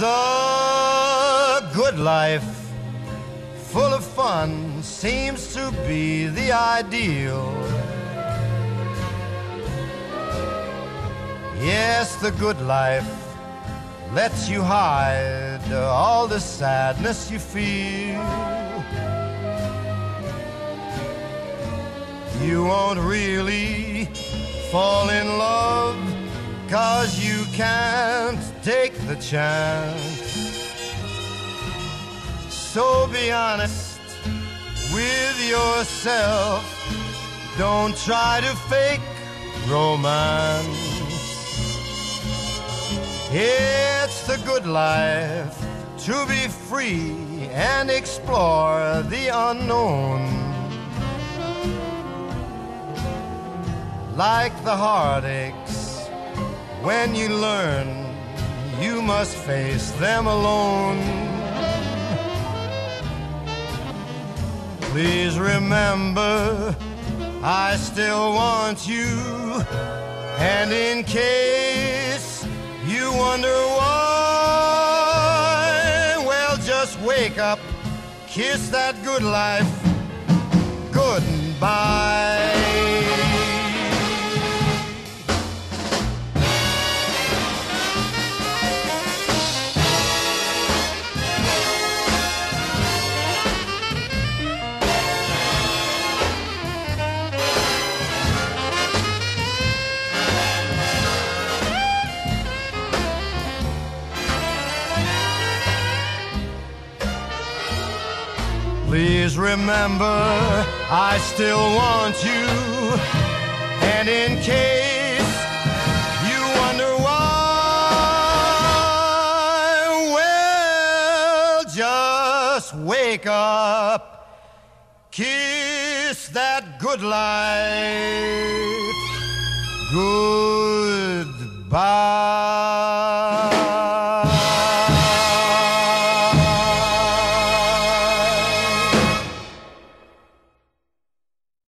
The good life, full of fun, seems to be the ideal. Yes, the good life lets you hide all the sadness you feel. You won't really fall in love cause can't take the chance. So be honest with yourself. Don't try to fake romance. It's the good life to be free and explore the unknown. Like the heartaches, when you learn, you must face them alone. Please remember, I still want you, and in case you wonder why, well, just wake up, kiss that good life goodbye. Please remember, I still want you. And in case you wonder why, well, just wake up, kiss that good life.